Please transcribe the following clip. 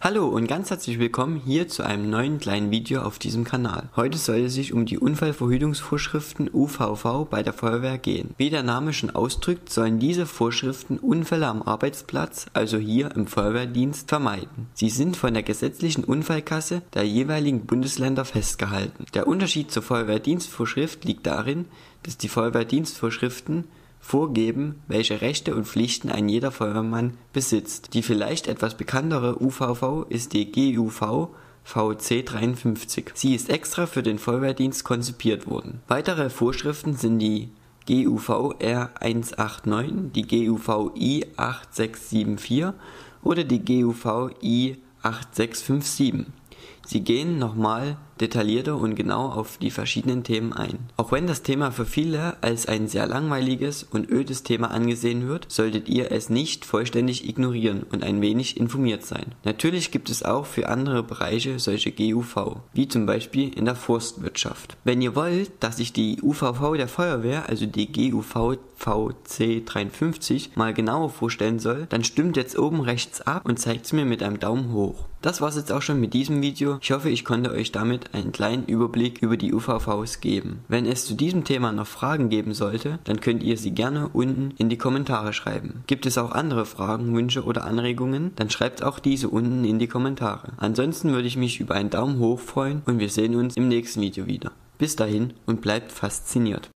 Hallo und ganz herzlich willkommen hier zu einem neuen kleinen Video auf diesem Kanal. Heute soll es sich um die Unfallverhütungsvorschriften UVV bei der Feuerwehr gehen. Wie der Name schon ausdrückt, sollen diese Vorschriften Unfälle am Arbeitsplatz, also hier im Feuerwehrdienst, vermeiden. Sie sind von der gesetzlichen Unfallkasse der jeweiligen Bundesländer festgehalten. Der Unterschied zur Feuerwehrdienstvorschrift liegt darin, dass die Feuerwehrdienstvorschriften vorgeben, welche Rechte und Pflichten ein jeder Feuerwehrmann besitzt. Die vielleicht etwas bekanntere UVV ist die GUV VC 53. Sie ist extra für den Feuerwehrdienst konzipiert worden. Weitere Vorschriften sind die GUV R189, die GUV I8674 oder die GUV I8657. Sie gehen nochmal detaillierter und genau auf die verschiedenen Themen ein. Auch wenn das Thema für viele als ein sehr langweiliges und ödes Thema angesehen wird, solltet ihr es nicht vollständig ignorieren und ein wenig informiert sein. Natürlich gibt es auch für andere Bereiche solche GUV, wie zum Beispiel in der Forstwirtschaft. Wenn ihr wollt, dass ich die UVV der Feuerwehr, also die GUV VC 53, mal genauer vorstellen soll, dann stimmt jetzt oben rechts ab und zeigt es mir mit einem Daumen hoch. Das war's jetzt auch schon mit diesem Video. Ich hoffe, ich konnte euch damit einen kleinen Überblick über die UVVs geben. Wenn es zu diesem Thema noch Fragen geben sollte, dann könnt ihr sie gerne unten in die Kommentare schreiben. Gibt es auch andere Fragen, Wünsche oder Anregungen, dann schreibt auch diese unten in die Kommentare. Ansonsten würde ich mich über einen Daumen hoch freuen und wir sehen uns im nächsten Video wieder. Bis dahin und bleibt fasziniert.